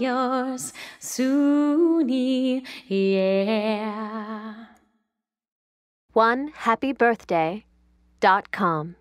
yours soonie, yeah. One happy birthday dot com.